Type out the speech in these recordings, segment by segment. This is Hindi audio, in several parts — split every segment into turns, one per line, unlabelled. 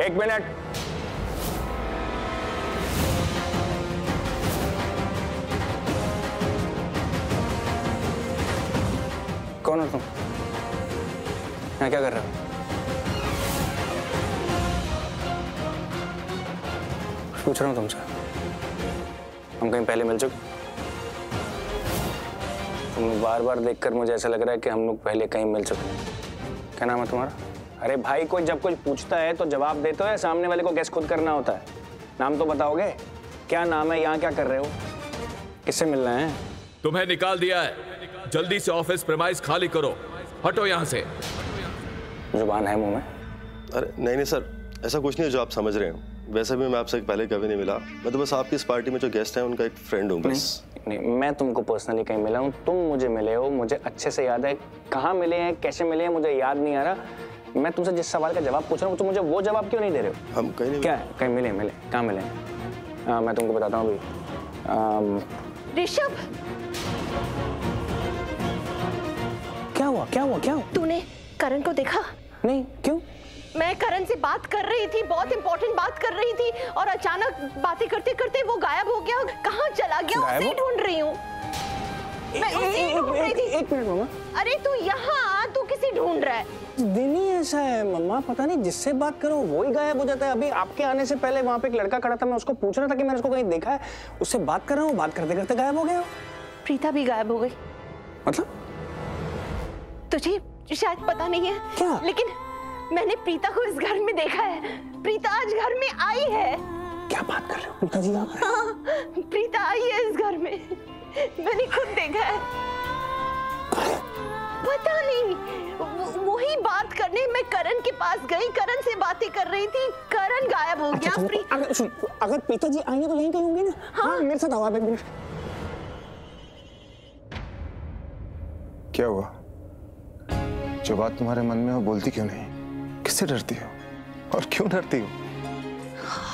एक मिनट। कौन हो तुम? यहाँ क्या कर रहे हो? पूछ रहा हूँ तुमसे। हम कहीं पहले मिल चुके। तुम्हें बार बार देखकर मुझे ऐसा लग रहा है कि हम लोग पहले कहीं मिल चुके हैं। क्या नाम है तुम्हारा? अरे भाई कोई जब कुछ पूछता है तो जवाब देते हो या सामने वाले को गैस खुद करना होता है। नाम तो बताओगे? क्या नाम है यहाँ क्या कर रहे हो? किससे मिलना है?
तुम्हें निकाल दिया है। जल्दी से ऑफ़िस प्रेमाइस खाली करो। हटो यहाँ से।
ज़ुबान है मुँह में।
अरे नहीं नहीं सर ऐसा कुछ नहीं है जो आप समझ रहे हैं। वैसे भी मैं आपसे पहले कभी नहीं मिला। मैं तो बस आपकी इस पार्टी में जो गेस्ट हैं उनका एक फ्रेंड हूँ बस।
नहीं मैं तुमको पर्सनली कहीं मिला हूँ। तुम मुझे मिले हो मुझे अच्छे से याद है। कहाँ मिले हैं कैसे मिले हैं मुझे याद नहीं आ रहा। मैं तुमसे जिस सवाल का जवाब पूछ रहा हूँ तुम मुझे वो जवाब क्यों नहीं दे रहे हो?
हम कहीं नहीं
क्या कहीं मिले मिले। कहाँ मिले? आ, मैं तुमको बताता हूँ अभी।
ऋषभ!
क्या हुआ? क्या हुआ? क्या हुआ?
तूने करण को देखा?
नहीं क्यों?
मैं करण से बात कर रही थी बहुत इंपॉर्टेंट बात कर रही थी और अचानक बातें करते करते वो गायब हो गया। कहाँ चला गया? उसे ढूंढ रही थी
एक मिनट मामा।
अरे तू यहाँ तू किसी ढूंढ रहा है।
दिन ही ऐसा है मम्मा पता नहीं जिससे बात करो वो ही गायब हो जाता है। अभी आपके आने से पहले वहाँ पे एक लड़का खड़ा था मैं उसको पूछ रहा था कि मैंने उसको कहीं देखा है। उससे बात कर रहा हूँ बात करते करते गायब हो गया।
प्रीता भी गायब हो गई।
मतलब?
तुझे शायद पता नहीं है
क्या?
लेकिन मैंने प्रीता को इस घर में देखा है। प्रीता आज घर में आई है।
क्या बात कर रहे हो प्रीता जी आप?
हाँ, प्रीता आई है इस घर में। मैंने खुद देखा है। पता नहीं। वो- वही बात करने मैं करण के पास गई करण से बातें कर रही थी। करण गायब हो गया
अच्छा,
प्री-
अगर सुन अगर प्रीता जी आई तो यहीं कहीं होंगे ना? हाँ। मेरे साथ आओ एक मिनट।
क्या हुआ? जो बात तुम्हारे मन में हो बोलती क्यों नहीं? किससे डरती हो? और क्यों डरती हो?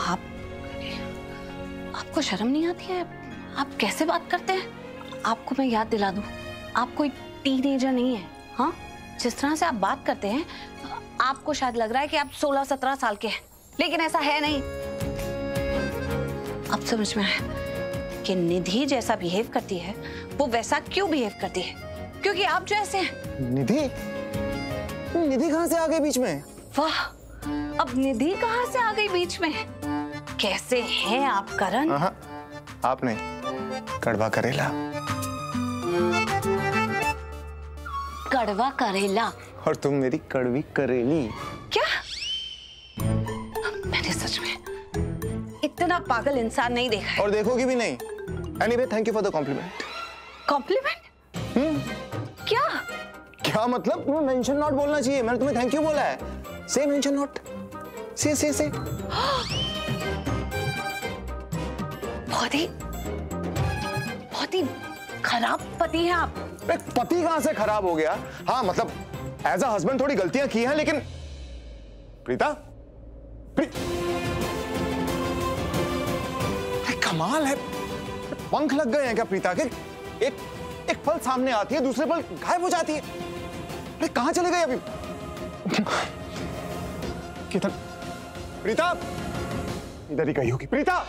आप आपको शर्म नहीं आती है? आप कैसे बात करते हैं? आपको मैं याद दिला दूँ। आप कोई टीनेजर नहीं है। हाँ? जिस तरह से आप बात करते हैं आपको शायद लग रहा है कि आप 16-17 साल के हैं लेकिन ऐसा है नहीं। अब समझ में आया कि निधि जैसा बिहेव करती है वो वैसा क्यों बिहेव करती है? क्योंकि आप जो ऐसे हैं।
निधि? निधि कहाँ से आ गई बीच में?
वाह अब निधि कहाँ से आ गई बीच में? कैसे हैं आप करण?
हाँ आप नहीं कड़वा करेला।
कड़वा करेला।
और तुम मेरी कड़वी करेली।
क्या? मैंने सच में इतना पागल इंसान नहीं देखा
और देखोगी भी नहीं। Anyway thank you for the compliment
compliment क्या?
क्या मतलब? तुम्हें मेंशन नॉट बोलना चाहिए। मैंने तुम्हें थैंक यू बोला है। से मेंशन नॉट से से से
बहुत ही बहुत ही खराब पति हैं आप।
पति कहाँ से खराब हो गया? हाँ मतलब एज अ हस्बैंड थोड़ी गलतियाँ की हैं, लेकिन प्रीता? प्री... कमाल है। पंख लग गए हैं क्या प्रीता के? एक एक पल सामने आती है, दूसरे पल गायब हो जाती है। अरे, कहाँ चले गए अभी? किधर प्रीता? इधर ही कही होगी। प्रीता!